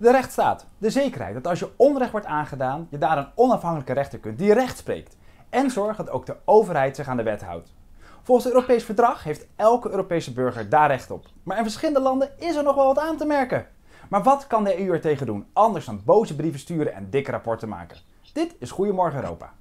De rechtsstaat. De zekerheid dat als je onrecht wordt aangedaan, je daar een onafhankelijke rechter kunt die recht spreekt. En zorg dat ook de overheid zich aan de wet houdt. Volgens het Europees Verdrag heeft elke Europese burger daar recht op. Maar in verschillende landen is er nog wel wat aan te merken. Maar wat kan de EU er tegen doen, anders dan boze brieven sturen en dikke rapporten maken? Dit is Goedemorgen Europa.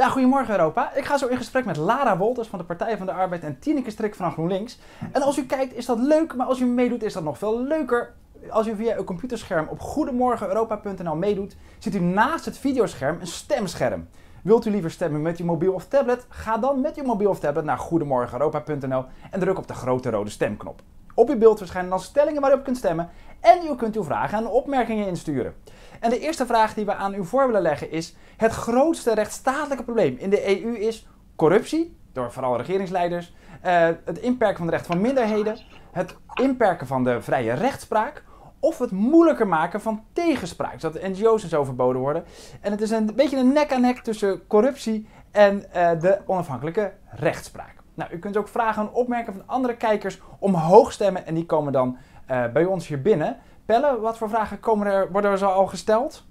Ja, goedemorgen Europa. Ik ga zo in gesprek met Lara Wolters van de Partij van de Arbeid en Tineke Strik van GroenLinks. En als u kijkt is dat leuk, maar als u meedoet is dat nog veel leuker. Als u via uw computerscherm op goedemorgeneuropa.nl meedoet, ziet u naast het videoscherm een stemscherm. Wilt u liever stemmen met uw mobiel of tablet? Ga dan met uw mobiel of tablet naar goedemorgeneuropa.nl en druk op de grote rode stemknop. Op uw beeld verschijnen dan stellingen waarop u kunt stemmen en u kunt uw vragen en opmerkingen insturen. En de eerste vraag die we aan u voor willen leggen is: het grootste rechtsstatelijke probleem in de EU is corruptie, door vooral regeringsleiders, uh, het inperken van de rechten van minderheden, het inperken van de vrije rechtspraak of het moeilijker maken van tegenspraak, zodat de NGO's en zo verboden worden. En het is een beetje een nek-aan-nek tussen corruptie en uh, de onafhankelijke rechtspraak. Nou, u kunt ook vragen en opmerken van andere kijkers omhoog stemmen en die komen dan uh, bij ons hier binnen. Wat voor vragen komen er, worden er zo al gesteld?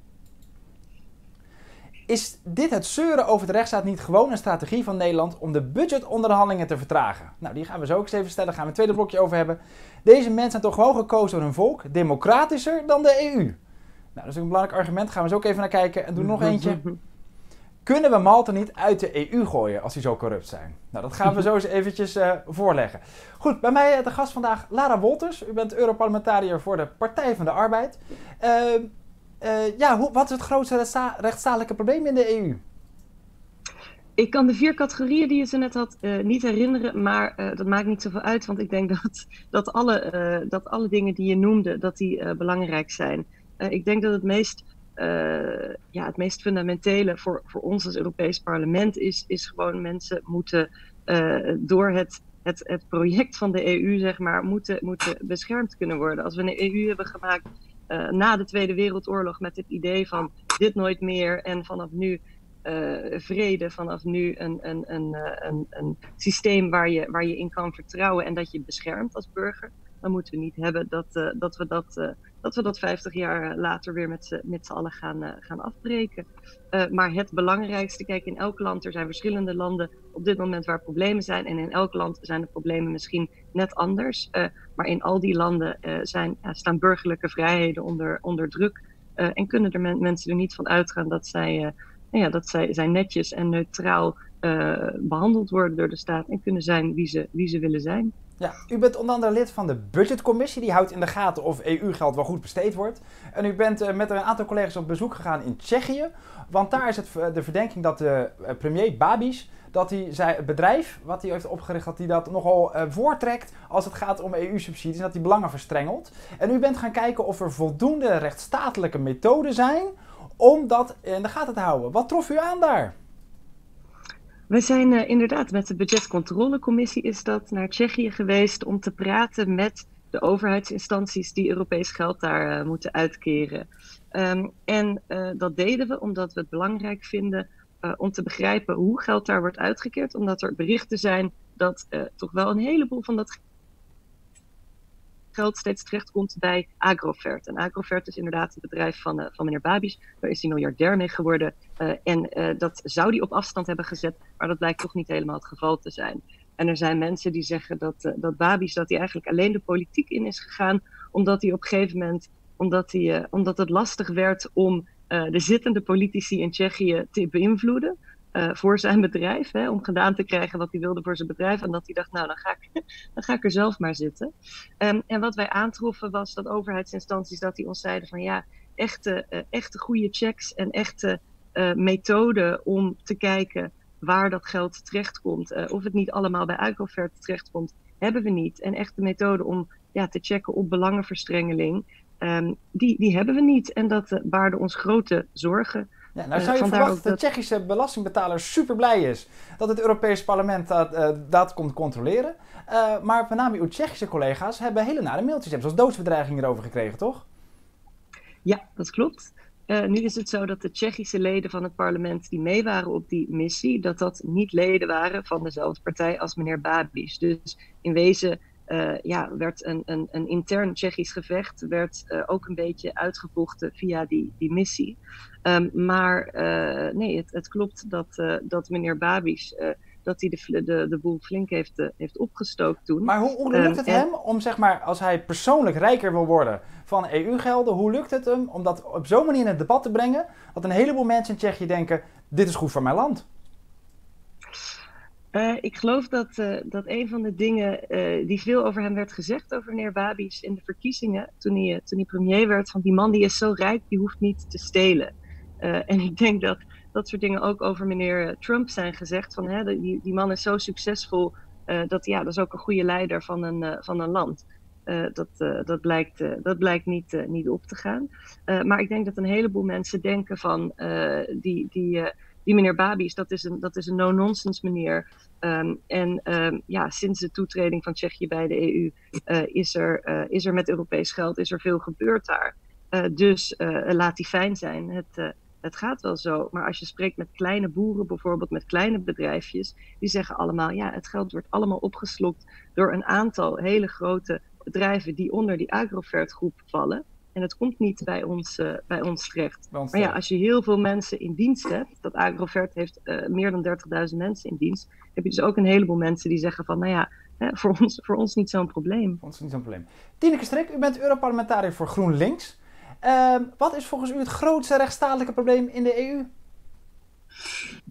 Is dit het zeuren over de rechtsstaat niet gewoon een strategie van Nederland om de budgetonderhandelingen te vertragen? Nou, die gaan we zo ook eens even stellen. Daar gaan we een tweede blokje over hebben. Deze mensen zijn toch gewoon gekozen door hun volk, democratischer dan de EU. Nou, dat is een belangrijk argument. Gaan we zo ook even naar kijken. En doen nog eentje. Kunnen we Malta niet uit de EU gooien als die zo corrupt zijn? Nou, dat gaan we zo eens eventjes uh, voorleggen. Goed, bij mij de gast vandaag Lara Wolters. U bent Europarlementariër voor de Partij van de Arbeid. Uh, uh, ja, hoe, wat is het grootste rechtsstatelijke probleem in de EU? Ik kan de vier categorieën die je ze net had uh, niet herinneren, maar uh, dat maakt niet zoveel uit, want ik denk dat, dat, alle, uh, dat alle dingen die je noemde, dat die belangrijk zijn. ik denk dat het meest, ja, het meest fundamentele voor, voor ons als Europees parlement is, is gewoon mensen moeten door het, het, het project van de EU, zeg maar, moeten, moeten beschermd kunnen worden. Als we een EU hebben gemaakt na de Tweede Wereldoorlog met het idee van dit nooit meer en vanaf nu vrede vanaf nu een, een, eh, een, een systeem waar je, waar je in kan vertrouwen en dat je beschermt als burger. Dan moeten we niet hebben dat, uh, dat, we, dat, uh, dat we dat 50 jaar later weer met z'n allen gaan, gaan afbreken. maar het belangrijkste, kijk, in elk land, er zijn verschillende landen op dit moment waar problemen zijn. En in elk land zijn de problemen misschien net anders. maar in al die landen zijn, staan burgerlijke vrijheden onder, onder druk. en kunnen er men, mensen er niet van uitgaan dat zij nou ja, dat zij, zij netjes en neutraal behandeld worden door de staat en kunnen zijn wie ze, wie ze willen zijn. Ja, u bent onder andere lid van de budgetcommissie. Die houdt in de gaten of EU-geld wel goed besteed wordt. En u bent uh, met een aantal collega's op bezoek gegaan in Tsjechië. Want daar is het, de verdenking dat de uh, premier Babis, dat hij zijn bedrijf wat hij heeft opgericht, dat hij dat nogal uh, voortrekt als het gaat om EU-subsidies en dat hij belangen verstrengelt. En u bent gaan kijken of er voldoende rechtsstatelijke methoden zijn om dat in de gaten te houden. Wat trof u aan daar? We zijn uh, inderdaad met de budgetcontrolecommissie is dat naar Tsjechië geweest om te praten met de overheidsinstanties die Europees geld daar uh, moeten uitkeren. Um, en uh, dat deden we omdat we het belangrijk vinden om te begrijpen hoe geld daar wordt uitgekeerd. Omdat er berichten zijn dat toch wel een heleboel van dat geld steeds terechtkomt bij Agrofert. En Agrofert is inderdaad het bedrijf van, uh, van meneer Babis. Daar is hij miljardair mee geworden. Uh, en uh, dat zou hij op afstand hebben gezet, maar dat blijkt toch niet helemaal het geval te zijn. En er zijn mensen die zeggen dat, dat Babis dat hij eigenlijk alleen de politiek in is gegaan, omdat hij op een gegeven moment, omdat, hij, omdat het lastig werd om de zittende politici in Tsjechië te beïnvloeden. Uh, voor zijn bedrijf, hè, om gedaan te krijgen wat hij wilde voor zijn bedrijf. En dat hij dacht, nou, dan ga ik, dan ga ik er zelf maar zitten. Um, en wat wij aantroffen was dat overheidsinstanties, dat die ons zeiden van ja, echte, uh, echte goede checks en echte uh, methoden om te kijken waar dat geld terechtkomt. of het niet allemaal bij Agrofert terechtkomt, hebben we niet. En echte methoden om ja, te checken op belangenverstrengeling, um, die, die hebben we niet. En dat baarde ons grote zorgen. Ja, nou zou je verwachten dat de Tsjechische belastingbetaler super blij is dat het Europees Parlement dat, uh, dat komt controleren. Uh, maar met name uw Tsjechische collega's hebben hele nare mailtjes, hebben zoals doodsbedreigingen erover gekregen, toch? Ja, dat klopt. nu is het zo dat de Tsjechische leden van het parlement die mee waren op die missie, dat dat niet leden waren van dezelfde partij als meneer Babis. Dus in wezen uh, ja, werd een, een, een intern Tsjechisch gevecht werd, uh, ook een beetje uitgevochten via die, die missie. Um, maar uh, nee, het, het, klopt dat, dat meneer Babis dat hij de, de, de boel flink heeft, heeft opgestookt toen. Maar hoe, hoe lukt het um, hem om, zeg maar, als hij persoonlijk rijker wil worden van EU-gelden, hoe lukt het hem om dat op zo'n manier in het debat te brengen, dat een heleboel mensen in Tsjechië denken, dit is goed voor mijn land? Uh, ik geloof dat, uh, dat een van de dingen uh, die veel over hem werd gezegd, over meneer Babis in de verkiezingen, toen hij, toen hij premier werd, van die man die is zo rijk, die hoeft niet te stelen. en ik denk dat dat soort dingen ook over meneer Trump zijn gezegd, van hè, die, die man is zo succesvol, dat, ja, dat is ook een goede leider van een, van een land. dat, dat, blijkt, dat blijkt niet, niet op te gaan. maar ik denk dat een heleboel mensen denken van die, die die meneer Babis, dat is een, dat is een no-nonsense meneer. Um, en um, ja, sinds de toetreding van Tsjechië bij de EU uh, is, er, uh, is er met Europees geld is er veel gebeurd daar. Uh, dus laat die fijn zijn. Het, het gaat wel zo. Maar als je spreekt met kleine boeren, bijvoorbeeld met kleine bedrijfjes, die zeggen allemaal: ja, het geld wordt allemaal opgeslokt door een aantal hele grote bedrijven die onder die Agrofert groep vallen. En het komt niet bij ons, uh, bij ons terecht. Maar ja, als je heel veel mensen in dienst hebt, dat Agrovert heeft uh, meer dan 30.000 mensen in dienst, heb je dus ook een heleboel mensen die zeggen van, nou ja, hè, voor, ons, voor ons niet zo'n probleem. Voor ons niet zo'n probleem. Tineke Strik, u bent Europarlementariër voor GroenLinks. Uh, wat is volgens u het grootste rechtsstatelijke probleem in de EU?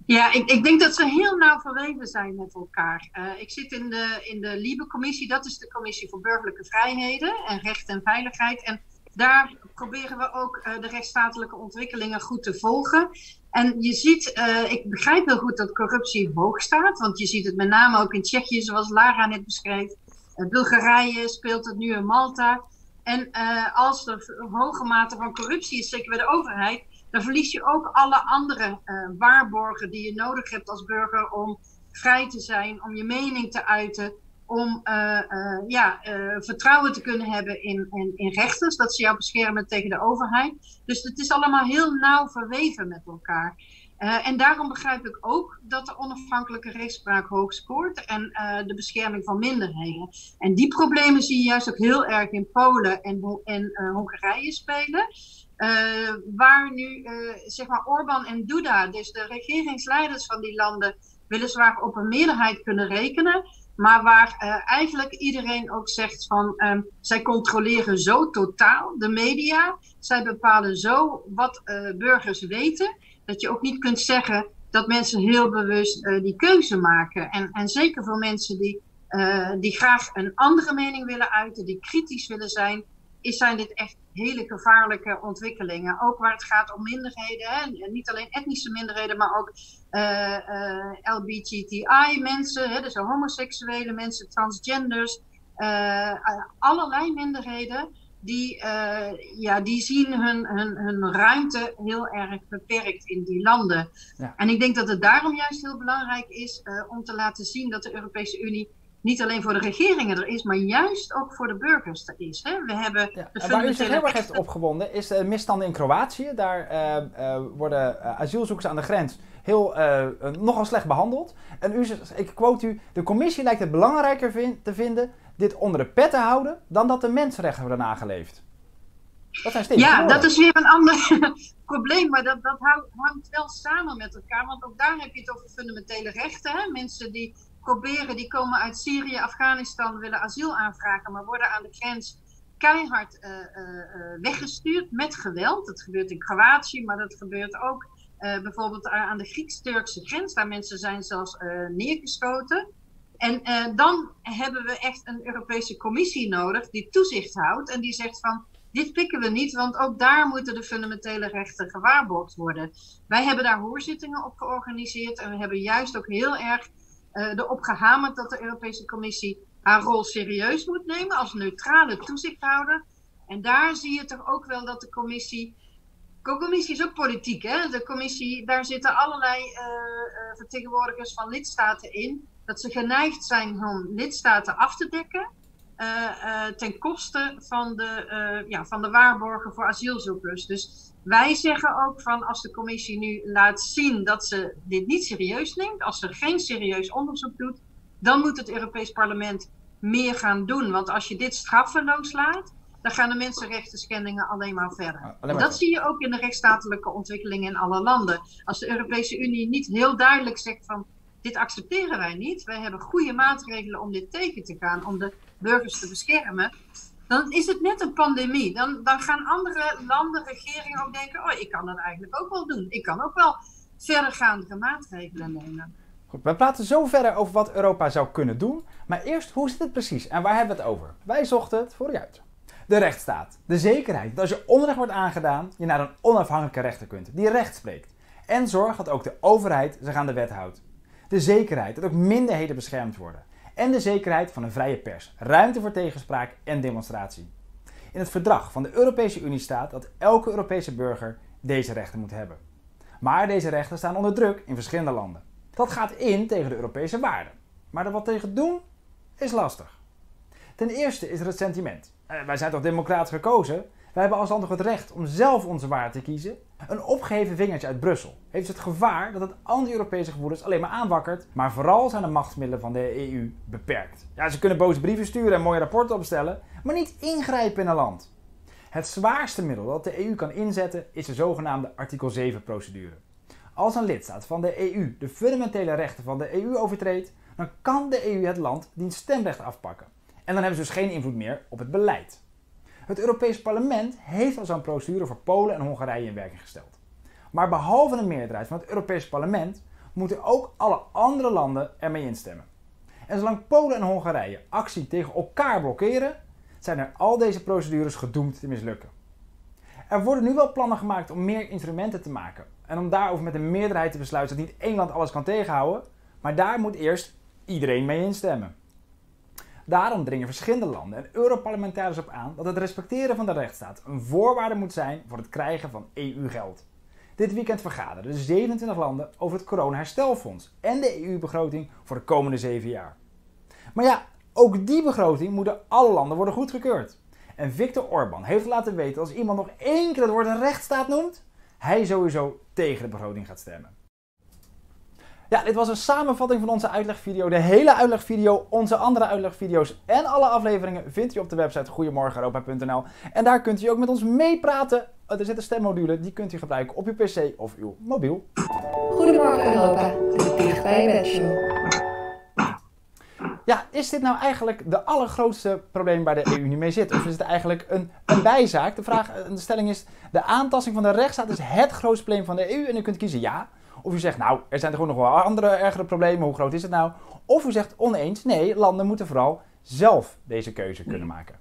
Ja, ik, ik, denk dat ze heel nauw verweven zijn met elkaar. Uh, ik zit in de, in de LIBE-commissie, dat is de Commissie voor Burgerlijke Vrijheden en Recht en Veiligheid. En daar proberen we ook uh, de rechtsstatelijke ontwikkelingen goed te volgen. En je ziet, uh, ik begrijp heel goed dat corruptie hoog staat, want je ziet het met name ook in Tsjechië, zoals Lara net beschreef. Uh, Bulgarije speelt het nu in Malta. En als er hoge mate van corruptie is, zeker bij de overheid, dan verlies je ook alle andere waarborgen die je nodig hebt als burger om vrij te zijn, om je mening te uiten, om uh, uh, ja, uh, vertrouwen te kunnen hebben in, in, in, rechters, dat ze jou beschermen tegen de overheid. Dus het is allemaal heel nauw verweven met elkaar. en daarom begrijp ik ook dat de onafhankelijke rechtspraak hoog scoort en de bescherming van minderheden. En die problemen zie je juist ook heel erg in Polen en, en Hongarije spelen. waar nu zeg maar Orbán en Duda, dus de regeringsleiders van die landen, weliswaar op een meerderheid kunnen rekenen. Maar waar uh, eigenlijk iedereen ook zegt van um, zij controleren zo totaal de media. Zij bepalen zo wat uh, burgers weten. Dat je ook niet kunt zeggen dat mensen heel bewust uh, die keuze maken. En, en zeker voor mensen die, die graag een andere mening willen uiten, die kritisch willen zijn, is, zijn dit echt hele gevaarlijke ontwikkelingen. Ook waar het gaat om minderheden, hè? niet alleen etnische minderheden, maar ook LBGTI-mensen, dus homoseksuele mensen, transgenders, uh, allerlei minderheden. Die, ja, die zien hun, hun, hun ruimte heel erg beperkt in die landen. Ja. En ik denk dat het daarom juist heel belangrijk is om te laten zien dat de Europese Unie niet alleen voor de regeringen er is, maar juist ook voor de burgers er is. Hè? We hebben ja, waar u zich heel erg heeft opgewonden is de misstanden in Kroatië. Daar uh, uh, worden asielzoekers aan de grens heel, nogal slecht behandeld. En u, ik quote u, de commissie lijkt het belangrijker vind, te vinden dit onder de pet te houden dan dat de mensenrechten worden nageleefd. Dat zijn ja, dat is weer een ander probleem, maar dat, dat hangt wel samen met elkaar. Want ook daar heb je het over fundamentele rechten. Hè? Mensen die proberen, die komen uit Syrië, Afghanistan, willen asiel aanvragen, maar worden aan de grens keihard uh, uh, weggestuurd met geweld. Dat gebeurt in Kroatië, maar dat gebeurt ook bijvoorbeeld aan de Grieks-Turkse grens, waar mensen zijn zelfs neergeschoten. En dan hebben we echt een Europese commissie nodig die toezicht houdt en die zegt van dit pikken we niet, want ook daar moeten de fundamentele rechten gewaarborgd worden. Wij hebben daar hoorzittingen op georganiseerd en we hebben juist ook heel erg erop gehamerd dat de Europese Commissie haar rol serieus moet nemen als neutrale toezichthouder. En daar zie je toch ook wel dat de commissie. Commissie is ook politiek, hè? De commissie, daar zitten allerlei uh, uh, vertegenwoordigers van lidstaten in. Dat ze geneigd zijn om lidstaten af te dekken. ten koste van de, ja, van de waarborgen voor asielzoekers. Dus wij zeggen ook van als de commissie nu laat zien dat ze dit niet serieus neemt, als ze geen serieus onderzoek doet, dan moet het Europees Parlement meer gaan doen. Want als je dit straffeloos laat, dan gaan de mensenrechten schendingen alleen maar verder. dat zie je ook in de rechtsstatelijke ontwikkelingen in alle landen. Als de Europese Unie niet heel duidelijk zegt van dit accepteren wij niet, wij hebben goede maatregelen om dit tegen te gaan, om de burgers te beschermen, dan is het net een pandemie. Dan, dan gaan andere landen, regeringen ook denken, oh ik kan dat eigenlijk ook wel doen. Ik kan ook wel verdergaande maatregelen nemen. Goed, we praten zo verder over wat Europa zou kunnen doen. Maar eerst, hoe zit het precies en waar hebben we het over? Wij zochten het voor u uit. De rechtsstaat. De zekerheid dat als je onrecht wordt aangedaan, je naar een onafhankelijke rechter kunt die recht spreekt. En zorg dat ook de overheid zich aan de wet houdt. De zekerheid dat ook minderheden beschermd worden. En de zekerheid van een vrije pers, ruimte voor tegenspraak en demonstratie. In het verdrag van de Europese Unie staat dat elke Europese burger deze rechten moet hebben. Maar deze rechten staan onder druk in verschillende landen. Dat gaat in tegen de Europese waarden. Maar er wat tegen doen is lastig. Ten eerste is er het sentiment. Eh, wij zijn toch democratisch gekozen? Wij hebben als land toch het recht om zelf onze waarden te kiezen? Een opgeheven vingertje uit Brussel heeft het gevaar dat het anti-Europese gevoelens alleen maar aanwakkert, maar vooral zijn de machtsmiddelen van de EU beperkt. Ja, ze kunnen boze brieven sturen en mooie rapporten opstellen, maar niet ingrijpen in een land. Het zwaarste middel dat de EU kan inzetten is de zogenaamde artikel 7-procedure. Als een lidstaat van de EU de fundamentele rechten van de EU overtreedt, dan kan de EU het land diens stemrecht afpakken. En dan hebben ze dus geen invloed meer op het beleid. Het Europees Parlement heeft al zo'n procedure voor Polen en Hongarije in werking gesteld. Maar behalve een meerderheid van het Europees Parlement moeten ook alle andere landen ermee instemmen. En zolang Polen en Hongarije actie tegen elkaar blokkeren, zijn er al deze procedures gedoemd te mislukken. Er worden nu wel plannen gemaakt om meer instrumenten te maken en om daarover met een meerderheid te besluiten dat niet één land alles kan tegenhouden, maar daar moet eerst iedereen mee instemmen. Daarom dringen verschillende landen en Europarlementariërs op aan dat het respecteren van de rechtsstaat een voorwaarde moet zijn voor het krijgen van EU-geld. Dit weekend vergaderen de 27 landen over het corona-herstelfonds en de EU-begroting voor de komende 7 jaar. Maar ja, ook die begroting moet door alle landen worden goedgekeurd. En Viktor Orban heeft laten weten als iemand nog één keer het woord een rechtsstaat noemt, hij sowieso tegen de begroting gaat stemmen. Ja, dit was een samenvatting van onze uitlegvideo. De hele uitlegvideo, onze andere uitlegvideo's en alle afleveringen vindt u op de website goedemorgeneuropa.nl. En daar kunt u ook met ons meepraten. Er zitten stemmodule, die kunt u gebruiken op uw pc of uw mobiel. Goedemorgen Europa, de Dichtbij. Ja, is dit nou eigenlijk de allergrootste probleem waar de EU nu mee zit? Of is het eigenlijk een, een bijzaak? De, vraag, de stelling is, de aantasting van de rechtsstaat is het grootste probleem van de EU. En u kunt kiezen ja of u zegt, nou, er zijn er gewoon nog wel andere ergere problemen, hoe groot is het nou? Of u zegt oneens, nee, landen moeten vooral zelf deze keuze kunnen maken.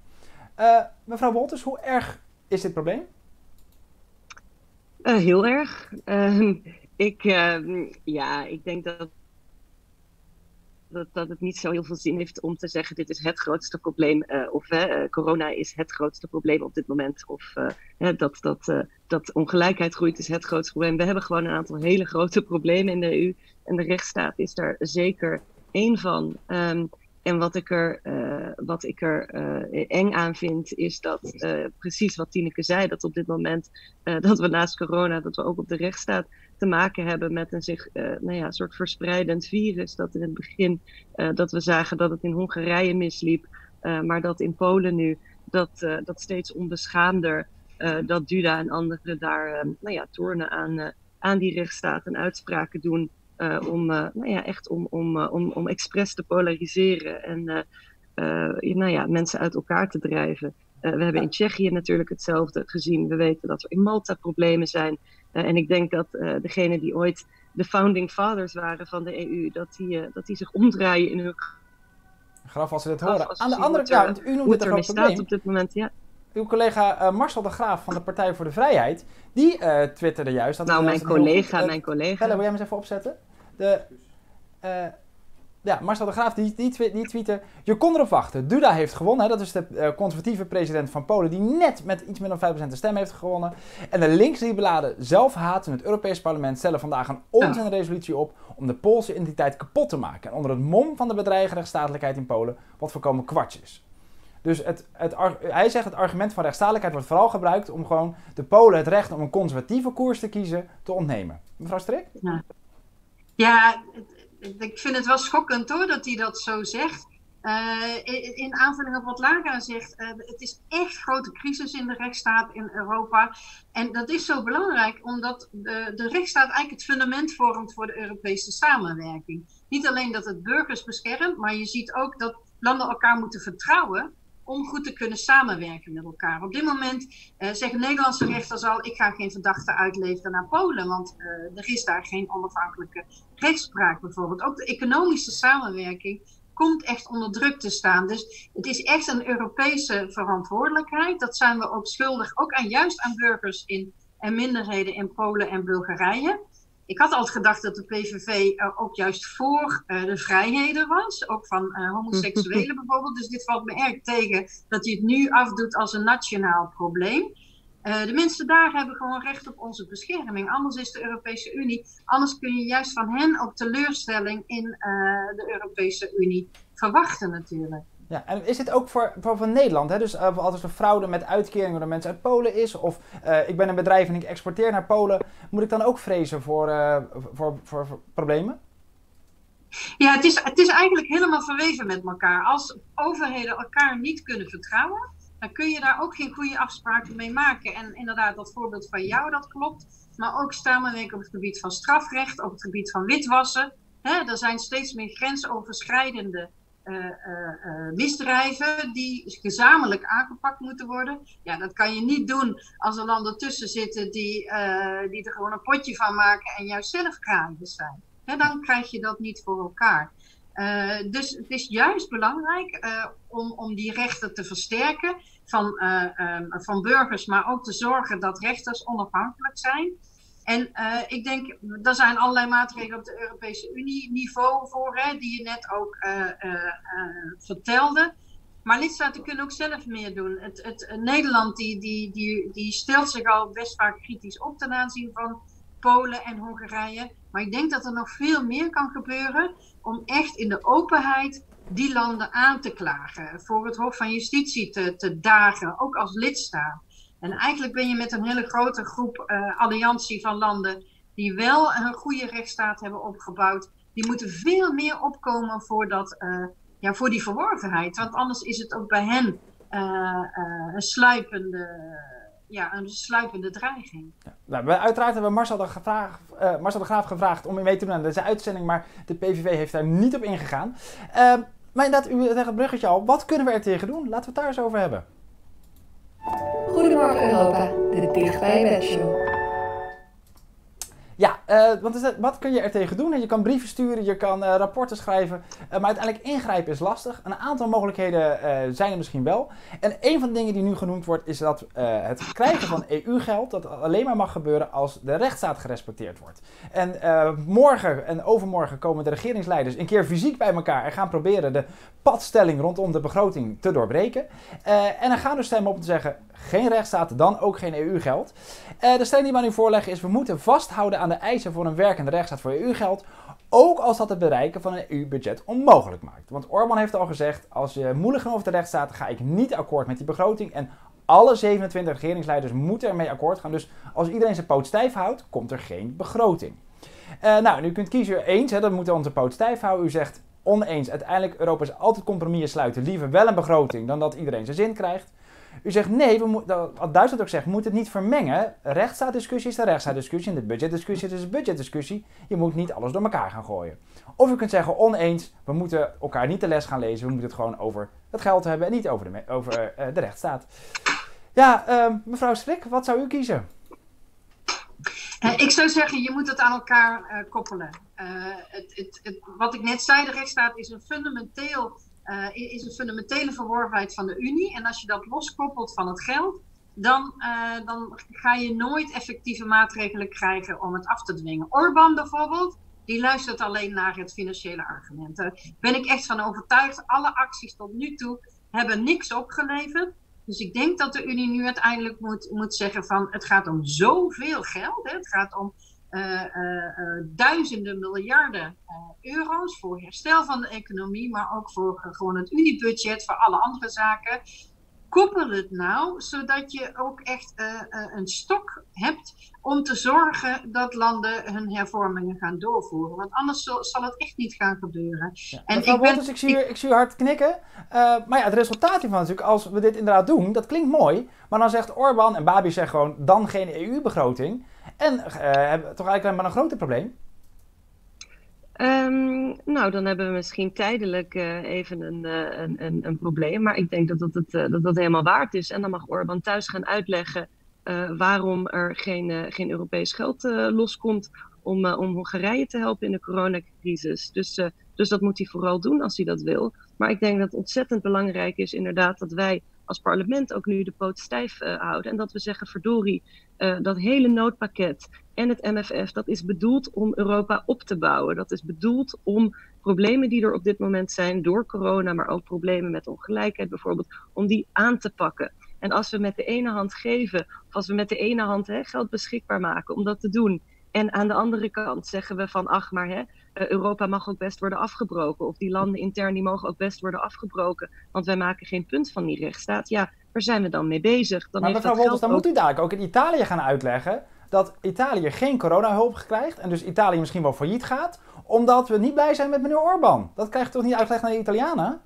Uh, mevrouw Wolters, hoe erg is dit probleem? Uh, heel erg. Uh, ik, ehm, ja, ik denk dat dat, dat het niet zo heel veel zin heeft om te zeggen: dit is het grootste probleem. Uh, of uh, corona is het grootste probleem op dit moment. Of uh, dat, dat, dat ongelijkheid groeit is het grootste probleem. We hebben gewoon een aantal hele grote problemen in de EU. En de rechtsstaat is daar zeker één van. Um, en wat ik er, wat ik er eng aan vind, is dat precies wat Tineke zei: dat op dit moment dat we naast corona, dat we ook op de rechtsstaat te maken hebben met een zich, uh, nou ja, soort verspreidend virus. Dat in het begin uh, dat we zagen dat het in Hongarije misliep, uh, maar dat in Polen nu dat, dat steeds onbeschaamder, dat Duda en anderen daar nou ja, toernen aan, aan die rechtsstaat en uitspraken doen. om, nou ja, echt om, om, om, om expres te polariseren en nou ja, mensen uit elkaar te drijven. we hebben in Tsjechië natuurlijk hetzelfde gezien. We weten dat er in Malta problemen zijn. Uh, en ik denk dat uh, degenen die ooit de founding fathers waren van de EU, dat die, uh, dat die zich omdraaien in hun graf als ze dit horen. Aan de andere kant, u noemt het een groot probleem. op dit moment, ja. Uw collega Marcel de Graaf van de Partij voor de Vrijheid, die twitterde juist... Dat nou, mijn collega, mijn collega. Bella, wil jij hem eens even opzetten? De, ja, Marcel de Graaf die, die, die tweette... Je kon erop wachten. Duda heeft gewonnen. Hè? Dat is de uh, conservatieve president van Polen... die net met iets minder dan 5% de stem heeft gewonnen. En de linksliberalen zelfhaat in het Europees parlement... stellen vandaag een onzinresolutie op... om de Poolse identiteit kapot te maken. En onder het mom van de bedreigde rechtsstatelijkheid in Polen... wat voorkomen kwartjes. Dus het, het, hij zegt het argument van rechtsstatelijkheid wordt vooral gebruikt om gewoon de Polen het recht om een conservatieve koers te kiezen te ontnemen. Mevrouw Strik? Ja, ja ik vind het wel schokkend hoor dat hij dat zo zegt. Uh, in, aanvulling op wat Lara zegt, uh, het is echt grote crisis in de rechtsstaat in Europa. En dat is zo belangrijk omdat de, de rechtsstaat eigenlijk het fundament vormt voor de Europese samenwerking. Niet alleen dat het burgers beschermt, maar je ziet ook dat landen elkaar moeten vertrouwen om goed te kunnen samenwerken met elkaar. Op dit moment uh, zeggen Nederlandse rechters al: ik ga geen verdachte uitleveren naar Polen, want er is daar geen onafhankelijke rechtspraak bijvoorbeeld. Ook de economische samenwerking komt echt onder druk te staan. Dus het is echt een Europese verantwoordelijkheid. Dat zijn we ook schuldig, ook aan, juist aan burgers in, en minderheden in Polen en Bulgarije. Ik had altijd gedacht dat de PVV ook juist voor uh, de vrijheden was, ook van uh, homoseksuelen bijvoorbeeld. Dus dit valt me erg tegen dat hij het nu afdoet als een nationaal probleem. Uh, de mensen daar hebben gewoon recht op onze bescherming. Anders is de Europese Unie. Anders kun je juist van hen ook teleurstelling in uh, de Europese Unie verwachten, natuurlijk. Ja, en is dit ook voor, voor, voor Nederland? Hè? Dus uh, als er fraude met uitkeringen door mensen uit Polen is, of ik ben een bedrijf en ik exporteer naar Polen, moet ik dan ook vrezen voor, voor, voor, voor problemen? Ja, het is, het is eigenlijk helemaal verweven met elkaar. Als overheden elkaar niet kunnen vertrouwen, dan kun je daar ook geen goede afspraken mee maken. En inderdaad, dat voorbeeld van jou, dat klopt. Maar ook samenwerken op het gebied van strafrecht, op het gebied van witwassen. Hè, er zijn steeds meer grensoverschrijdende misdrijven die gezamenlijk aangepakt moeten worden. Ja, dat kan je niet doen als er landen tussen zitten die, die er gewoon een potje van maken en juist zelf kraaien zijn. Dan krijg je dat niet voor elkaar. Dus het is juist belangrijk om, om die rechten te versterken van, um, van burgers, maar ook te zorgen dat rechters onafhankelijk zijn. En ik denk, er zijn allerlei maatregelen op de Europese Unie niveau voor, hè, die je net ook vertelde. Maar lidstaten kunnen ook zelf meer doen. Het, het, Nederland die, die, die, die stelt zich al best vaak kritisch op ten aanzien van Polen en Hongarije. Maar ik denk dat er nog veel meer kan gebeuren om echt in de openheid die landen aan te klagen. Voor het Hof van Justitie te, te dagen, ook als lidstaat. En eigenlijk ben je met een hele grote groep uh, alliantie van landen die wel een goede rechtsstaat hebben opgebouwd. Die moeten veel meer opkomen voor, dat, uh, ja, voor die verworvenheid. Want anders is het ook bij hen uh, een sluipende ja, een sluipende dreiging. Ja. Nou, uiteraard hebben we Marcel de, de Graaf gevraagd om mee te doen aan deze uitzending, maar de PVV heeft daar niet op ingegaan. Uh, maar inderdaad, u zegt het bruggetje al, wat kunnen we er tegen doen? Laten we het daar eens over hebben. Goedemorgen Europa, de Dichtbij Bed Show. Uh, want wat kun je er tegen doen? Je kan brieven sturen, je kan uh, rapporten schrijven, uh, maar uiteindelijk ingrijpen is lastig. Een aantal mogelijkheden zijn er misschien wel. En een van de dingen die nu genoemd wordt is dat het krijgen van EU-geld dat alleen maar mag gebeuren als de rechtsstaat gerespecteerd wordt. En morgen en overmorgen komen de regeringsleiders een keer fysiek bij elkaar en gaan proberen de padstelling rondom de begroting te doorbreken. en dan gaan we stemmen op te zeggen, geen rechtsstaat, dan ook geen EU-geld. de stelling die we nu voorleggen is, we moeten vasthouden aan aan de eisen voor een werkende rechtsstaat voor EU-geld, ook als dat het bereiken van een EU-budget onmogelijk maakt. Want Orbán heeft al gezegd, als je moeilijk genoeg over de rechtsstaat, ga ik niet akkoord met die begroting. En alle 27 regeringsleiders moeten ermee akkoord gaan. Dus als iedereen zijn poot stijf houdt, komt er geen begroting. Uh, nou, u kunt kiezen eens, hè, dat moeten onze poot stijf houden. U zegt oneens, uiteindelijk Europa is altijd compromissen sluiten. Liever wel een begroting dan dat iedereen zijn zin krijgt. U zegt nee, we wat Duitsland ook zegt, we moeten het niet vermengen. Rechtsstaatdiscussie is de rechtsstaatdiscussie en de budgetdiscussie is de budgetdiscussie. Je moet niet alles door elkaar gaan gooien. Of u kunt zeggen oneens, we moeten elkaar niet de les gaan lezen, we moeten het gewoon over het geld hebben en niet over de, over, uh, de rechtsstaat. Ja, uh, mevrouw Strik, wat zou u kiezen? Uh, ik zou zeggen, je moet het aan elkaar uh, koppelen. Het, het, het, wat ik net zei, de rechtsstaat is een fundamenteel uh, is een fundamentele verworvenheid van de Unie. En als je dat loskoppelt van het geld, dan, uh, dan ga je nooit effectieve maatregelen krijgen om het af te dwingen. Orbán bijvoorbeeld, die luistert alleen naar het financiële argument. Daar ben ik echt van overtuigd. Alle acties tot nu toe hebben niks opgeleverd. Dus ik denk dat de Unie nu uiteindelijk moet, moet zeggen van het gaat om zoveel geld. Hè? Het gaat om duizenden miljarden euro's voor herstel van de economie, maar ook voor gewoon het Uniebudget, voor alle andere zaken koppel het nou, zodat je ook echt uh, een stok hebt om te zorgen dat landen hun hervormingen gaan doorvoeren. Want anders zal, zal het echt niet gaan gebeuren. Ja. En ik, ben, ik, zie, ik, ik zie hard knikken. Uh, maar ja, het resultaat hiervan natuurlijk, als we dit inderdaad doen, dat klinkt mooi. Maar dan zegt Orbán en Babi zeggen gewoon, dan geen EU-begroting. En hebben toch eigenlijk maar een groter probleem. Um, nou, dan hebben we misschien tijdelijk uh, even een, uh, een, een, een, probleem. Maar ik denk dat dat, het, dat dat helemaal waard is. En dan mag Orbán thuis gaan uitleggen waarom er geen, geen Europees geld loskomt om, om Hongarije te helpen in de coronacrisis. Dus, dus dat moet hij vooral doen als hij dat wil. Maar ik denk dat het ontzettend belangrijk is inderdaad dat wij als parlement ook nu de poot stijf houden. En dat we zeggen, verdorie, dat hele noodpakket en het MFF, dat is bedoeld om Europa op te bouwen. Dat is bedoeld om problemen die er op dit moment zijn door corona, maar ook problemen met ongelijkheid bijvoorbeeld, om die aan te pakken. En als we met de ene hand geven, of als we met de ene hand hè, geld beschikbaar maken om dat te doen, en aan de andere kant zeggen we van, ach, maar hè, eh, Europa mag ook best worden afgebroken. Of die landen intern die mogen ook best worden afgebroken. Want wij maken geen punt van die rechtsstaat. Ja, waar zijn we dan mee bezig? Dan maar mevrouw Wolters, dan moet u dadelijk ook in Italië gaan uitleggen dat Italië geen coronahulp krijgt en dus Italië misschien wel failliet gaat, omdat we niet blij zijn met meneer Orbán. Dat krijgt toch niet uitgelegd naar de Italianen?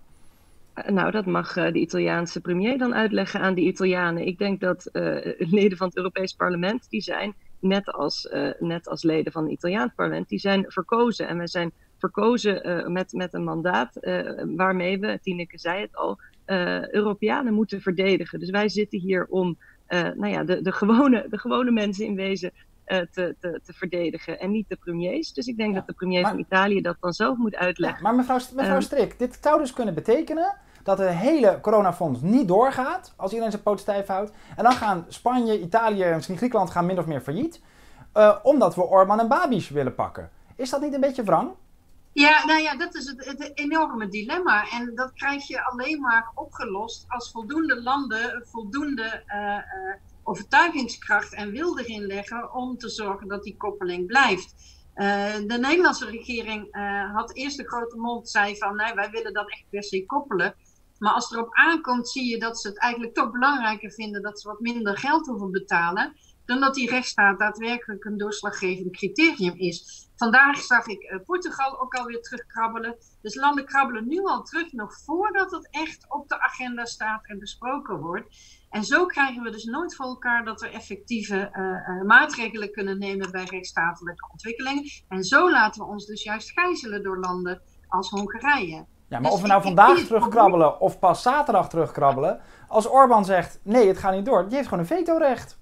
Eh, nou, dat mag uh, de Italiaanse premier dan uitleggen aan de Italianen. Ik denk dat uh, leden van het Europees Parlement, die zijn, net als, net als leden van het Italiaans parlement, die zijn verkozen. En we zijn verkozen met, met een mandaat waarmee we, Tineke zei het al, Europeanen moeten verdedigen. Dus wij zitten hier om nou ja, de, de, gewone, de gewone mensen in wezen te, te, te, verdedigen en niet de premiers. Dus ik denk ja, dat de premier maar, van Italië dat dan zelf moet uitleggen. Ja, maar mevrouw, mevrouw um, Strik, dit zou dus kunnen betekenen dat het hele coronafonds niet doorgaat als iedereen zijn poot stijf houdt. En dan gaan Spanje, Italië en misschien Griekenland gaan min of meer failliet. Uh, omdat we Orban en Babiš willen pakken. Is dat niet een beetje wrang? Ja, nou ja, dat is het, het, enorme dilemma. En dat krijg je alleen maar opgelost als voldoende landen voldoende uh, uh, overtuigingskracht en wil erin leggen om te zorgen dat die koppeling blijft. De Nederlandse regering had eerst de grote mond, zei van nee, wij willen dat echt per se koppelen. Maar als het erop aankomt, zie je dat ze het eigenlijk toch belangrijker vinden dat ze wat minder geld hoeven betalen dan dat die rechtsstaat daadwerkelijk een doorslaggevend criterium is. Vandaag zag ik uh, Portugal ook alweer terugkrabbelen. Dus landen krabbelen nu al terug, nog voordat het echt op de agenda staat en besproken wordt. En zo krijgen we dus nooit voor elkaar dat we effectieve uh, uh, maatregelen kunnen nemen bij rechtsstatelijke ontwikkelingen. En zo laten we ons dus juist gijzelen door landen als Hongarije. Ja, maar dus of we nou vandaag terugkrabbelen of pas zaterdag terugkrabbelen. Als Orbán zegt nee, het gaat niet door, die heeft gewoon een vetorecht.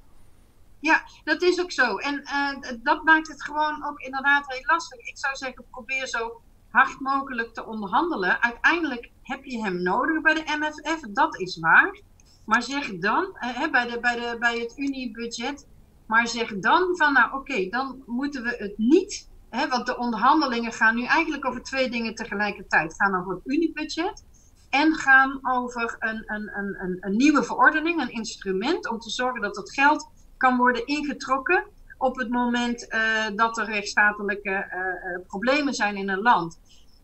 Ja, dat is ook zo. En uh, dat maakt het gewoon ook inderdaad heel lastig. Ik zou zeggen, probeer zo hard mogelijk te onderhandelen. Uiteindelijk heb je hem nodig bij de MFF, dat is waar. Maar zeg dan, uh, bij, de, bij, de, bij het Uniebudget, maar zeg dan van, nou oké, okay, dan moeten we het niet, hè, want de onderhandelingen gaan nu eigenlijk over twee dingen tegelijkertijd. Gaan over het Uniebudget en gaan over een, een, een, een, nieuwe verordening, een instrument om te zorgen dat het geld kan worden ingetrokken op het moment uh, dat er rechtsstatelijke uh, uh, problemen zijn in een land.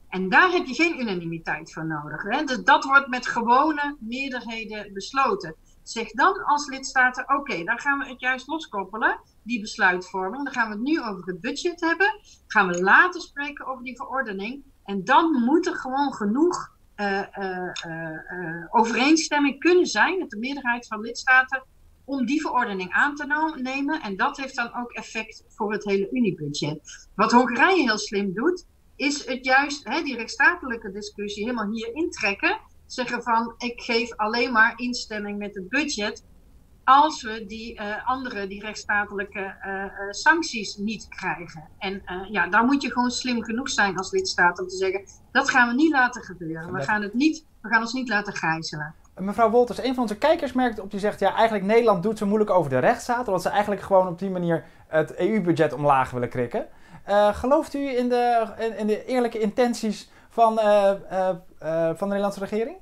En daar heb je geen unanimiteit voor nodig. Hè? Dus dat wordt met gewone meerderheden besloten. Zeg dan als lidstaten, oké, dan gaan we het juist loskoppelen, die besluitvorming. Dan gaan we het nu over het budget hebben. Gaan we later spreken over die verordening. En dan moet er gewoon genoeg overeenstemming kunnen zijn met de meerderheid van lidstaten om die verordening aan te nemen. En dat heeft dan ook effect voor het hele Uniebudget. Wat Hongarije heel slim doet, is het juist, hè, die rechtsstatelijke discussie helemaal hier intrekken. Zeggen van, ik geef alleen maar instemming met het budget als we die uh, andere, die rechtsstatelijke uh, uh, sancties niet krijgen. En ja, daar moet je gewoon slim genoeg zijn als lidstaat om te zeggen, dat gaan we niet laten gebeuren. We gaan, het niet, we gaan ons niet laten gijzelen. Mevrouw Wolters, een van onze kijkers merkt op, die zegt ja, eigenlijk Nederland doet zo moeilijk over de rechtsstaat, omdat ze eigenlijk gewoon op die manier het EU-budget omlaag willen krikken. Gelooft u in de, in, in, de eerlijke intenties van, uh, uh, van de Nederlandse regering?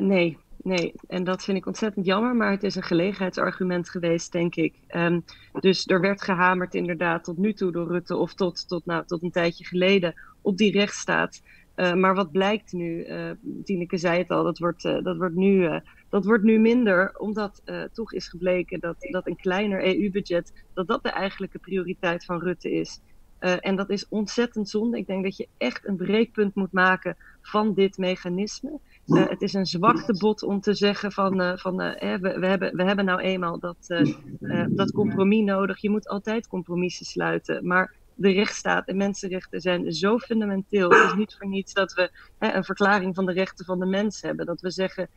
nee, nee. En dat vind ik ontzettend jammer, maar het is een gelegenheidsargument geweest, denk ik. Um, dus er werd gehamerd inderdaad tot nu toe door Rutte of tot, tot, nou, tot een tijdje geleden op die rechtsstaat. Maar wat blijkt nu, uh, Tineke zei het al, dat wordt, dat wordt, nu, dat wordt nu minder, omdat toch is gebleken dat, dat een kleiner EU-budget, dat dat de eigenlijke prioriteit van Rutte is. En dat is ontzettend zonde. Ik denk dat je echt een breekpunt moet maken van dit mechanisme. Uh, het is een zwaktebod om te zeggen van, uh, van we, we, hebben, we hebben nou eenmaal dat, dat compromis nodig. Je moet altijd compromissen sluiten. Maar de rechtsstaat en mensenrechten zijn zo fundamenteel. Het is niet voor niets dat we hè, een verklaring van de rechten van de mens hebben. Dat we zeggen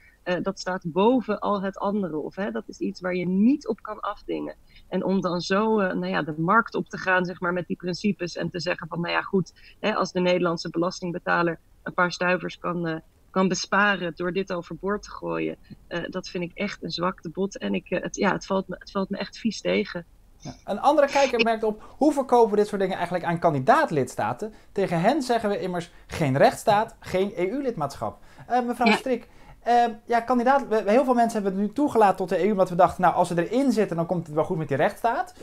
dat staat boven al het andere. Of hè, dat is iets waar je niet op kan afdingen. En om dan zo nou ja, de markt op te gaan zeg maar, met die principes en te zeggen van nou ja goed, hè, als de Nederlandse belastingbetaler een paar stuivers kan kan besparen door dit overboord te gooien. Uh, dat vind ik echt een zwakte bot. En ik, het, ja, het, valt me, het valt me echt vies tegen. Ja. Een andere kijker merkt op hoe verkopen we dit soort dingen eigenlijk aan kandidaatlidstaten. Tegen hen zeggen we immers geen rechtsstaat, geen EU-lidmaatschap. Mevrouw ja. Strik, ja, kandidaat, heel veel mensen hebben het nu toegelaten tot de EU omdat we dachten, nou als ze erin zitten dan komt het wel goed met die rechtsstaat.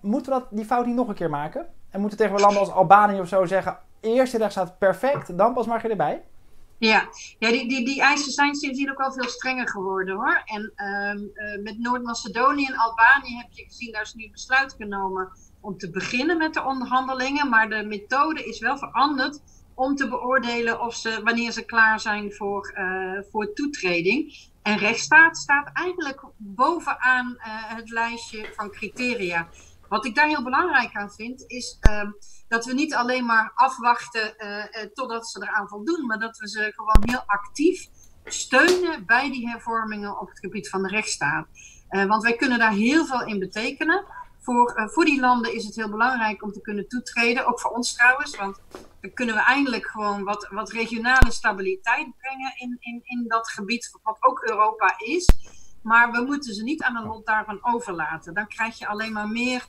moeten we dat, die fout niet nog een keer maken? En moeten tegen landen als Albanië of zo zeggen, eerst de rechtsstaat perfect, dan pas mag je erbij? Ja, ja die, die, die eisen zijn sindsdien ook wel veel strenger geworden hoor. En um, uh, met Noord-Macedonië en Albanië heb je gezien, daar is nu besluit genomen om te beginnen met de onderhandelingen. Maar de methode is wel veranderd om te beoordelen of ze, wanneer ze klaar zijn voor, uh, voor toetreding. En rechtsstaat staat eigenlijk bovenaan uh, het lijstje van criteria. Wat ik daar heel belangrijk aan vind, is um, dat we niet alleen maar afwachten uh, totdat ze eraan voldoen, maar dat we ze gewoon heel actief steunen bij die hervormingen op het gebied van de rechtsstaat. Want wij kunnen daar heel veel in betekenen. Voor, voor die landen is het heel belangrijk om te kunnen toetreden, ook voor ons trouwens, want dan kunnen we eindelijk gewoon wat, wat regionale stabiliteit brengen in, in, in dat gebied, wat ook Europa is. Maar we moeten ze niet aan de lot daarvan overlaten. Dan krijg je alleen maar meer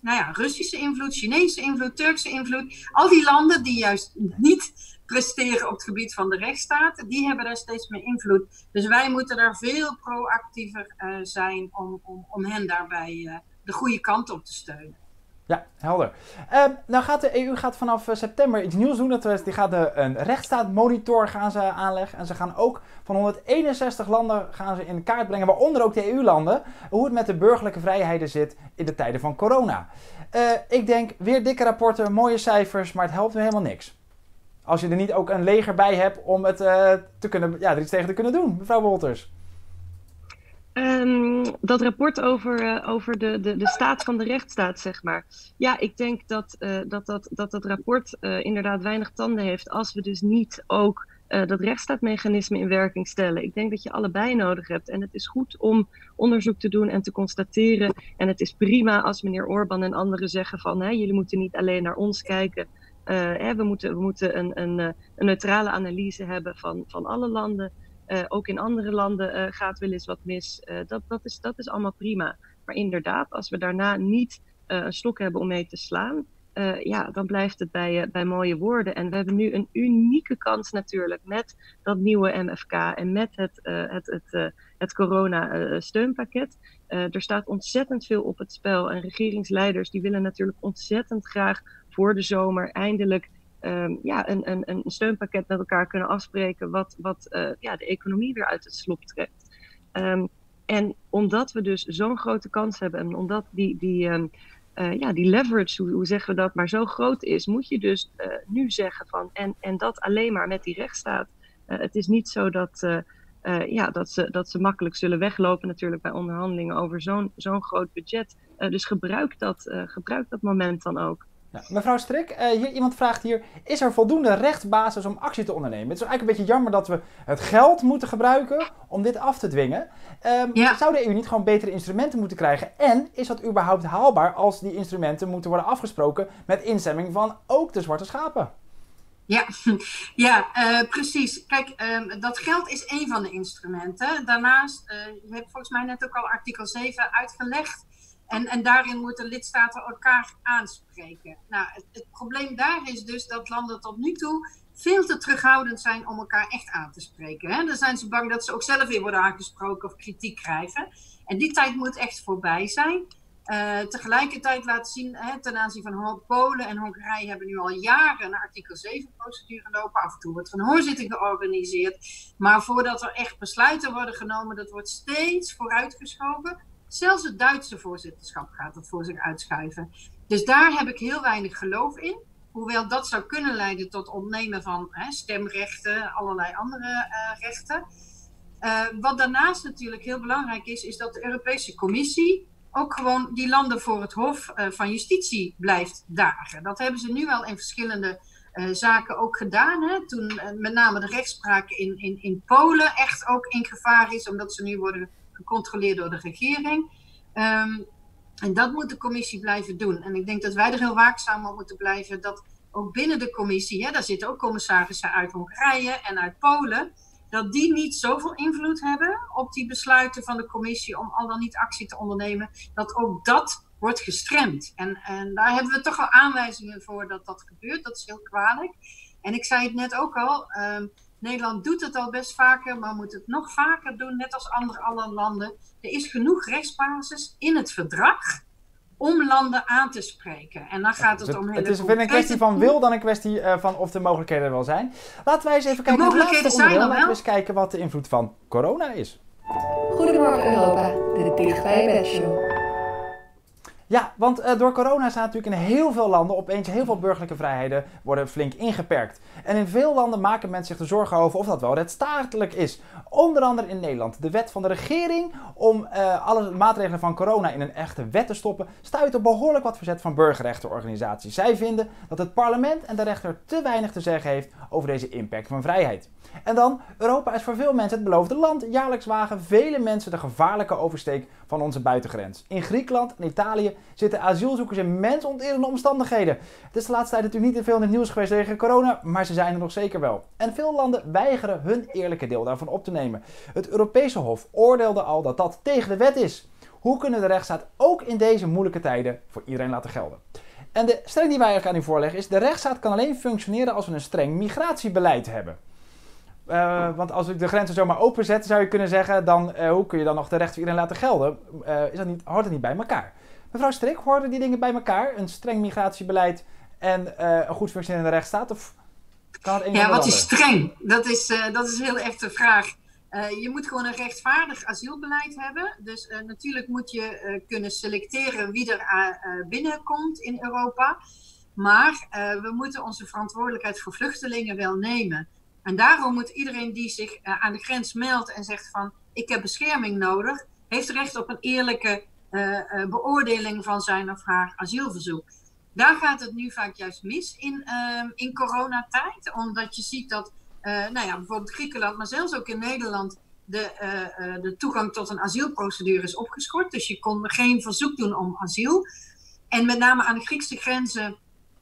nou ja, Russische invloed, Chinese invloed, Turkse invloed. Al die landen die juist niet presteren op het gebied van de rechtsstaat, die hebben daar steeds meer invloed. Dus wij moeten daar veel proactiever uh, zijn om, om, om hen daarbij uh, de goede kant op te steunen. Ja, helder. Uh, nou gaat de EU gaat vanaf september iets nieuws doen. Dat die gaat de, een rechtsstaatmonitor gaan ze aanleggen. En ze gaan ook van 161 landen gaan ze in kaart brengen, waaronder ook de EU-landen, hoe het met de burgerlijke vrijheden zit in de tijden van corona. Uh, ik denk, weer dikke rapporten, mooie cijfers, maar het helpt weer helemaal niks. Als je er niet ook een leger bij hebt om het, te kunnen, ja, er iets tegen te kunnen doen, mevrouw Wolters. Um, dat rapport over, uh, over de, de, de staat van de rechtsstaat, zeg maar. Ja, ik denk dat uh, dat, dat, dat, dat rapport uh, inderdaad weinig tanden heeft als we dus niet ook dat rechtsstaatmechanisme in werking stellen. Ik denk dat je allebei nodig hebt. En het is goed om onderzoek te doen en te constateren. En het is prima als meneer Orbán en anderen zeggen van hè, jullie moeten niet alleen naar ons kijken. Hè, we moeten, we moeten een, een, een neutrale analyse hebben van, van alle landen. Uh, ook in andere landen uh, gaat wel eens wat mis. Uh, dat, dat, is, dat is allemaal prima. Maar inderdaad, als we daarna niet een stok hebben om mee te slaan, ja, dan blijft het bij, bij mooie woorden. En we hebben nu een unieke kans natuurlijk met dat nieuwe MFK en met het, het, het, het corona-steunpakket. er staat ontzettend veel op het spel. En regeringsleiders die willen natuurlijk ontzettend graag voor de zomer eindelijk um, ja, een, een, een steunpakket met elkaar kunnen afspreken, wat, wat uh, ja, de economie weer uit het slop trekt. Um, en omdat we dus zo'n grote kans hebben en omdat die, die, um, uh, ja, die leverage, hoe, zeggen we dat, maar zo groot is, moet je dus uh, nu zeggen van, en, en dat alleen maar met die rechtsstaat. het is niet zo dat, ja, dat, ze, dat ze makkelijk zullen weglopen natuurlijk bij onderhandelingen over zo'n zo'n groot budget. dus gebruik dat, gebruik dat moment dan ook. Nou, mevrouw Strik, uh, hier, iemand vraagt hier: is er voldoende rechtsbasis om actie te ondernemen? Het is eigenlijk een beetje jammer dat we het geld moeten gebruiken om dit af te dwingen. Um, ja. Zou de EU niet gewoon betere instrumenten moeten krijgen? En is dat überhaupt haalbaar als die instrumenten moeten worden afgesproken met instemming van ook de zwarte schapen? Ja, ja uh, precies. Kijk, um, dat geld is één van de instrumenten. Daarnaast, uh, je hebt volgens mij net ook al artikel 7 uitgelegd. En, en daarin moeten lidstaten elkaar aanspreken. Nou, het, probleem daar is dus dat landen tot nu toe veel te terughoudend zijn om elkaar echt aan te spreken. Hè? Dan zijn ze bang dat ze ook zelf weer worden aangesproken of kritiek krijgen. En die tijd moet echt voorbij zijn. Uh, tegelijkertijd laten zien, hè, ten aanzien van Polen en Hongarije hebben nu al jaren een artikel 7-procedure lopen. Af en toe wordt er een hoorzitting georganiseerd. Maar voordat er echt besluiten worden genomen, dat wordt steeds vooruitgeschoven. Zelfs het Duitse voorzitterschap gaat dat voor zich uitschuiven. Dus daar heb ik heel weinig geloof in. Hoewel dat zou kunnen leiden tot ontnemen van hè, stemrechten, allerlei andere uh, rechten. Uh, wat daarnaast natuurlijk heel belangrijk is, is dat de Europese Commissie ook gewoon die landen voor het Hof uh, van Justitie blijft dagen. Dat hebben ze nu al in verschillende zaken ook gedaan. Hè? Toen met name de rechtspraak in, in, in Polen echt ook in gevaar is, omdat ze nu worden gecontroleerd door de regering. Um, en dat moet de commissie blijven doen. En ik denk dat wij er heel waakzaam op moeten blijven dat ook binnen de commissie, hè, daar zitten ook commissarissen uit Hongarije en uit Polen, dat die niet zoveel invloed hebben op die besluiten van de commissie om al dan niet actie te ondernemen, dat ook dat wordt gestremd. En, en daar hebben we toch al aanwijzingen voor dat dat gebeurt. Dat is heel kwalijk. En ik zei het net ook al, um, Nederland doet het al best vaker, maar moet het nog vaker doen, net als andere alle landen. Er is genoeg rechtsbasis in het verdrag om landen aan te spreken. En dan gaat het, om hele Het is een kwestie van wil dan een kwestie uh, van of de mogelijkheden er wel zijn. Laten wij eens even kijken. De mogelijkheden zijn er wel. Laten we eens kijken wat de invloed van corona is. Goedemorgen Europa, de Dichtbij Show. Ja, want uh, door corona zijn natuurlijk in heel veel landen opeens heel veel burgerlijke vrijheden worden flink ingeperkt. En in veel landen maken mensen zich er zorgen over of dat wel rechtsstatelijk is. Onder andere in Nederland. De wet van de regering om uh, alle maatregelen van corona in een echte wet te stoppen, stuit op behoorlijk wat verzet van burgerrechtenorganisaties. Zij vinden dat het parlement en de rechter te weinig te zeggen heeft over deze impact van vrijheid. En dan, Europa is voor veel mensen het beloofde land. Jaarlijks wagen vele mensen de gevaarlijke oversteek van onze buitengrens. In Griekenland en Italië zitten asielzoekers in mensonterende omstandigheden. Het is de laatste tijd natuurlijk niet te veel in het nieuws geweest tegen corona, maar ze zijn er nog zeker wel. En veel landen weigeren hun eerlijke deel daarvan op te nemen. Het Europese Hof oordeelde al dat dat tegen de wet is. Hoe kunnen de rechtsstaat ook in deze moeilijke tijden voor iedereen laten gelden? En de stelling die wij eigenlijk aan u voorleggen is: de rechtsstaat kan alleen functioneren als we een streng migratiebeleid hebben. Uh, want als ik de grenzen zomaar openzet, zou je kunnen zeggen, dan, uh, hoe kun je dan nog de recht voor iedereen laten gelden? Uh, is dat niet, hoort het niet bij elkaar? Mevrouw Strik, hoorden die dingen bij elkaar? Een streng migratiebeleid en een goed functionerende rechtsstaat? Of kan het een ja, wat is streng? Dat is, dat is heel echt de vraag. Je moet gewoon een rechtvaardig asielbeleid hebben. Dus natuurlijk moet je kunnen selecteren wie er binnenkomt in Europa. Maar we moeten onze verantwoordelijkheid voor vluchtelingen wel nemen. En daarom moet iedereen die zich aan de grens meldt en zegt van ik heb bescherming nodig, heeft recht op een eerlijke beoordeling van zijn of haar asielverzoek. Daar gaat het nu vaak juist mis in, ehm, in coronatijd, omdat je ziet dat, nou ja, bijvoorbeeld Griekenland, maar zelfs ook in Nederland, de, de toegang tot een asielprocedure is opgeschort. Dus je kon geen verzoek doen om asiel. En met name aan de Griekse grenzen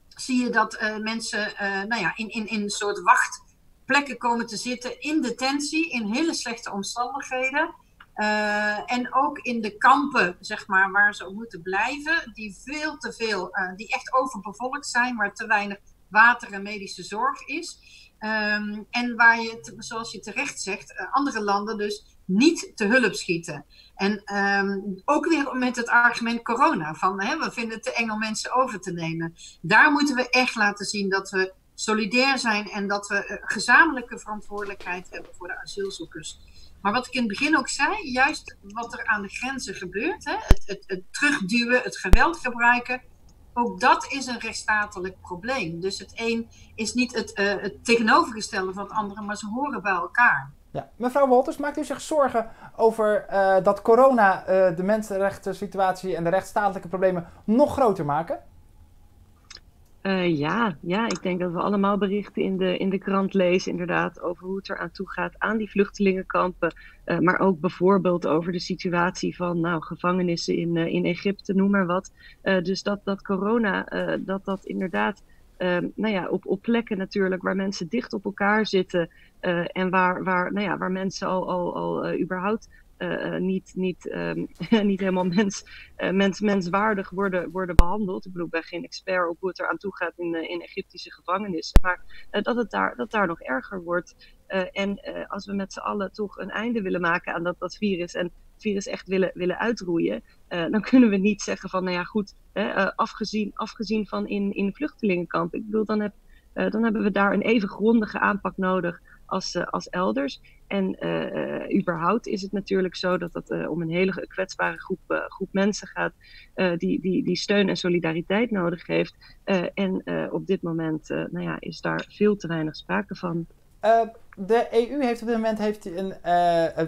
zie je dat mensen nou ja, in, in, in een soort wacht plekken komen te zitten in detentie, in hele slechte omstandigheden. Uh, en ook in de kampen, zeg maar, waar ze moeten blijven, die veel te veel, uh, die echt overbevolkt zijn, waar te weinig water en medische zorg is. Um, en waar je, zoals je terecht zegt, uh, andere landen dus niet te hulp schieten. En um, ook weer met het argument corona, van hè, we vinden het te eng om mensen over te nemen. Daar moeten we echt laten zien dat we solidair zijn en dat we eh, gezamenlijke verantwoordelijkheid hebben voor de asielzoekers. Maar wat ik in het begin ook zei, juist wat er aan de grenzen gebeurt, hè, het, het terugduwen, het geweld gebruiken, ook dat is een rechtsstatelijk probleem. Dus het een is niet het, uh, het tegenovergestelde van het andere, maar ze horen bij elkaar. Ja. Mevrouw Wolters, maakt u zich zorgen over uh, dat corona uh, de mensenrechten situatie en de rechtsstatelijke problemen nog groter maken? Uh, ja, ja, ik denk dat we allemaal berichten in de, in de krant lezen, inderdaad, over hoe het eraan toe gaat aan die vluchtelingenkampen. Uh, maar ook bijvoorbeeld over de situatie van nou, gevangenissen in, uh, in Egypte, noem maar wat. dus dat, dat corona, dat dat inderdaad, ehm, nou ja, op, op plekken natuurlijk waar mensen dicht op elkaar zitten en waar, waar, nou ja, waar mensen al, al, al überhaupt niet, niet, ehm, niet helemaal mens, mens, menswaardig worden, worden behandeld. Ik bedoel, ik ben geen expert op hoe het er aan toe gaat in, in Egyptische gevangenissen. Maar dat het daar, dat daar nog erger wordt. en als we met z'n allen toch een einde willen maken aan dat, dat virus en het virus echt willen, willen uitroeien, dan kunnen we niet zeggen van, nou ja, goed, afgezien, afgezien van in, in vluchtelingenkamp. Ik bedoel, dan heb dan hebben we daar een even grondige aanpak nodig als, uh, als elders. En uh, überhaupt is het natuurlijk zo dat het om een hele kwetsbare groep, groep mensen gaat die, die, die steun en solidariteit nodig heeft. en op dit moment nou ja, is daar veel te weinig sprake van. de EU heeft op dit moment heeft een,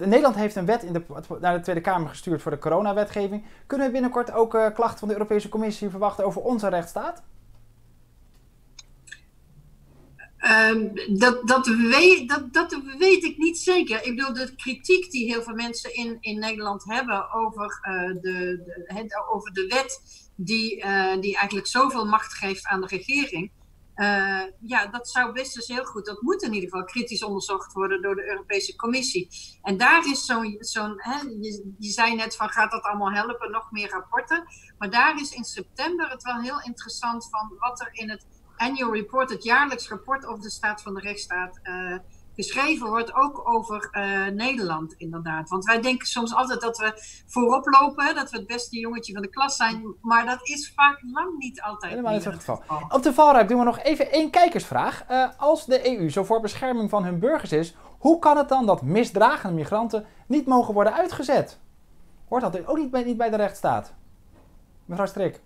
Nederland heeft een wet in de, naar de Tweede Kamer gestuurd voor de coronawetgeving. Kunnen we binnenkort ook klachten van de Europese Commissie verwachten over onze rechtsstaat? Um, dat, dat, weet, dat, dat weet ik niet zeker. Ik bedoel, de kritiek die heel veel mensen in, in Nederland hebben over, uh, de, de, over de wet die, uh, die eigenlijk zoveel macht geeft aan de regering. Uh, ja, dat zou best dus heel goed, dat moet in ieder geval kritisch onderzocht worden door de Europese Commissie. En daar is zo'n, zo'n je, je zei net van gaat dat allemaal helpen, nog meer rapporten. Maar daar is in september het wel heel interessant van wat er in het annual report, het jaarlijks rapport over de staat van de rechtsstaat, uh, geschreven wordt, ook over uh, Nederland inderdaad. Want wij denken soms altijd dat we voorop lopen, dat we het beste jongetje van de klas zijn, maar dat is vaak lang niet altijd Helemaal niet het geval. Op de valruip doen we nog even één kijkersvraag. Uh, als de EU zo voor bescherming van hun burgers is, hoe kan het dan dat misdragende migranten niet mogen worden uitgezet? Hoort dat ook niet bij, niet bij de rechtsstaat? Mevrouw Strik.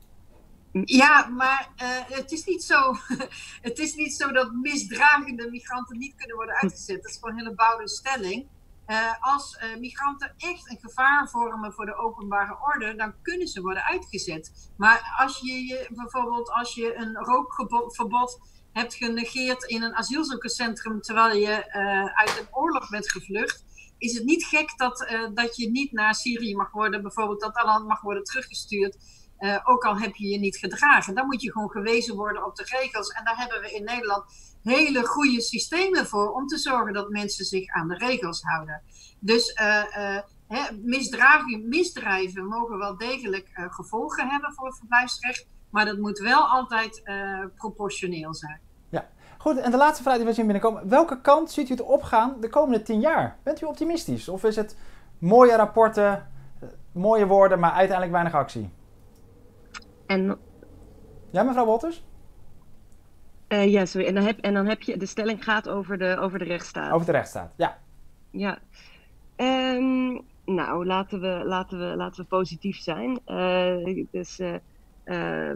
Ja, maar uh, het, is niet zo, het is niet zo dat misdragende migranten niet kunnen worden uitgezet. Dat is gewoon een hele bouwde stelling. Uh, als uh, migranten echt een gevaar vormen voor de openbare orde, dan kunnen ze worden uitgezet. Maar als je bijvoorbeeld als je een rookverbod hebt genegeerd in een asielzoekerscentrum terwijl je uit een oorlog bent gevlucht, is het niet gek dat, dat je niet naar Syrië mag worden, bijvoorbeeld dat dan mag worden teruggestuurd. Uh, ook al heb je je niet gedragen. Dan moet je gewoon gewezen worden op de regels. En daar hebben we in Nederland hele goede systemen voor om te zorgen dat mensen zich aan de regels houden. Dus uh, misdrijven mogen wel degelijk gevolgen hebben voor het verblijfsrecht. Maar dat moet wel altijd proportioneel zijn. Ja, goed. En de laatste vraag die we zien binnenkomen. Welke kant ziet u het opgaan de komende tien jaar? Bent u optimistisch? Of is het mooie rapporten, mooie woorden, maar uiteindelijk weinig actie? En... Ja, mevrouw Wolters? Uh, ja, sorry. En dan, heb, en dan heb je, de stelling gaat over de, over de rechtsstaat. Over de rechtsstaat, ja. Ja. Um, nou, laten we, laten, we, laten we positief zijn. Uh, dus, uh,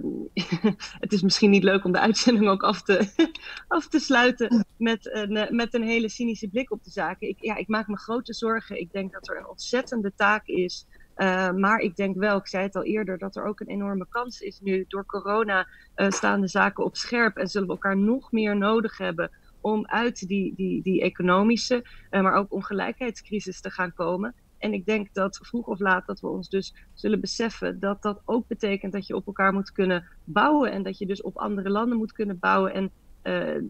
het is misschien niet leuk om de uitzending ook af te, af te sluiten met een, met een hele cynische blik op de zaken. Ik, ja, ik maak me grote zorgen. Ik denk dat er een ontzettende taak is uh, maar ik denk wel, ik zei het al eerder, dat er ook een enorme kans is nu. Door corona uh, staan de zaken op scherp en zullen we elkaar nog meer nodig hebben om uit die, die, die economische, uh, maar ook ongelijkheidscrisis te gaan komen. En ik denk dat vroeg of laat dat we ons dus zullen beseffen dat dat ook betekent dat je op elkaar moet kunnen bouwen en dat je dus op andere landen moet kunnen bouwen en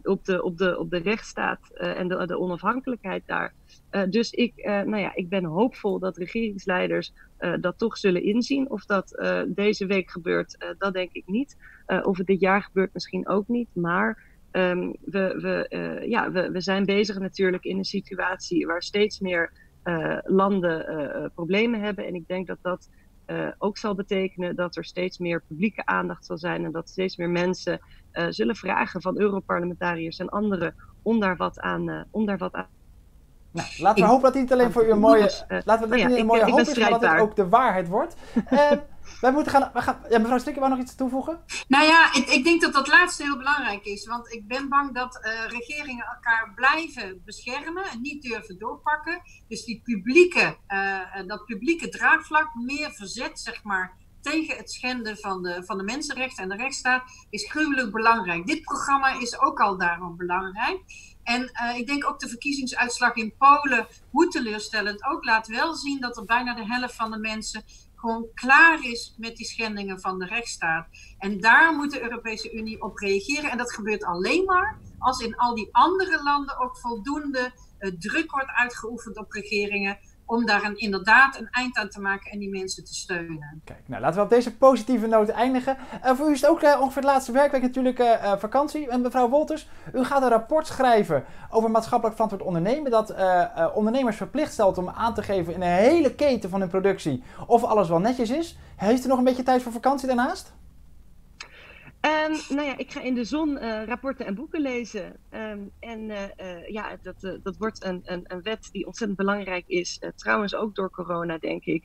op, de, op, de, op de rechtsstaat uh, en de, de onafhankelijkheid daar. Uh, dus ik, nou ja, ik ben hoopvol dat regeringsleiders dat toch zullen inzien. Of dat deze week gebeurt, dat denk ik niet. of het dit jaar gebeurt, misschien ook niet. Maar um, we, we, ja, we, we zijn bezig natuurlijk in een situatie waar steeds meer landen problemen hebben. En ik denk dat dat ook zal betekenen dat er steeds meer publieke aandacht zal zijn en dat steeds meer mensen uh, zullen vragen van Europarlementariërs en anderen om daar wat aan, uh, om daar wat aan nou, laten we hopen dat het niet alleen voor u een mooie, laten we dat ja, niet een mooie hoop is, maar dat het ook de waarheid wordt. Wij moeten gaan, we gaan ja, mevrouw Strikker, wou nog iets toevoegen? Nou ja, ik, ik, denk dat dat laatste heel belangrijk is. Want ik ben bang dat uh, regeringen elkaar blijven beschermen en niet durven doorpakken. Dus die publieke, dat publieke draagvlak, meer verzet, zeg maar, tegen het schenden van de, van de mensenrechten en de rechtsstaat, is gruwelijk belangrijk. Dit programma is ook al daarom belangrijk. En uh, ik denk ook de verkiezingsuitslag in Polen, hoe teleurstellend ook, laat wel zien dat er bijna de helft van de mensen gewoon klaar is met die schendingen van de rechtsstaat. En daar moet de Europese Unie op reageren. En dat gebeurt alleen maar als in al die andere landen ook voldoende uh, druk wordt uitgeoefend op regeringen om daar inderdaad een eind aan te maken en die mensen te steunen. Kijk, nou laten we op deze positieve noot eindigen. Uh, voor u is het ook uh, ongeveer de laatste werkweek natuurlijk uh, vakantie. En mevrouw Wolters, u gaat een rapport schrijven over maatschappelijk verantwoord ondernemen. Dat ondernemers verplicht stelt om aan te geven in een hele keten van hun productie of alles wel netjes is. Heeft u nog een beetje tijd voor vakantie daarnaast? Um, nou ja, ik ga in de zon uh, rapporten en boeken lezen. Um, en uh, uh, ja, dat, dat wordt een, een, een, wet die ontzettend belangrijk is. trouwens ook door corona, denk ik.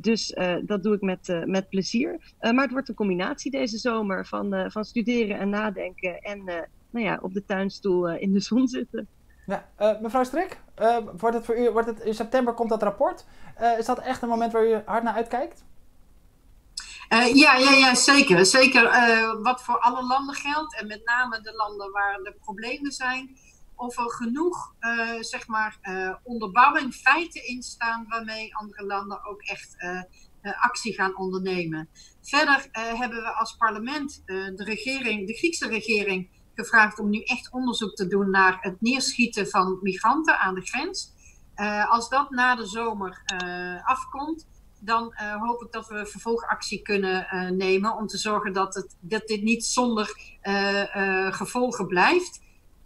dus dat doe ik met, met plezier. maar het wordt een combinatie deze zomer van, van studeren en nadenken. En nou ja, op de tuinstoel in de zon zitten. Ja, mevrouw Strik, wordt het voor u, wordt het, in september komt dat rapport. is dat echt een moment waar u hard naar uitkijkt? Uh, ja, ja, ja, zeker. Zeker uh, wat voor alle landen geldt. En met name de landen waar de problemen zijn. Of er genoeg, uh, zeg maar, onderbouwing, feiten in staan waarmee andere landen ook echt actie gaan ondernemen. Verder hebben we als parlement de, regering, de Griekse regering gevraagd om nu echt onderzoek te doen naar het neerschieten van migranten aan de grens. als dat na de zomer afkomt, dan uh, hoop ik dat we vervolgactie kunnen uh, nemen om te zorgen dat, het, dat dit niet zonder uh, gevolgen blijft.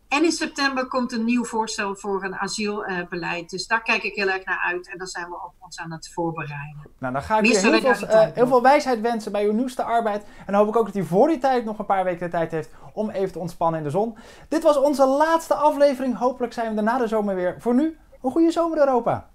En in september komt een nieuw voorstel voor een asielbeleid. dus daar kijk ik heel erg naar uit en daar zijn we op ons aan het voorbereiden. Nou, dan ga ik je heel, veel, heel veel wijsheid wensen bij uw nieuwste arbeid. En dan hoop ik ook dat u voor die tijd nog een paar weken de tijd heeft om even te ontspannen in de zon. Dit was onze laatste aflevering. Hopelijk zijn we er na de zomer weer. Voor nu, een goede zomer Europa.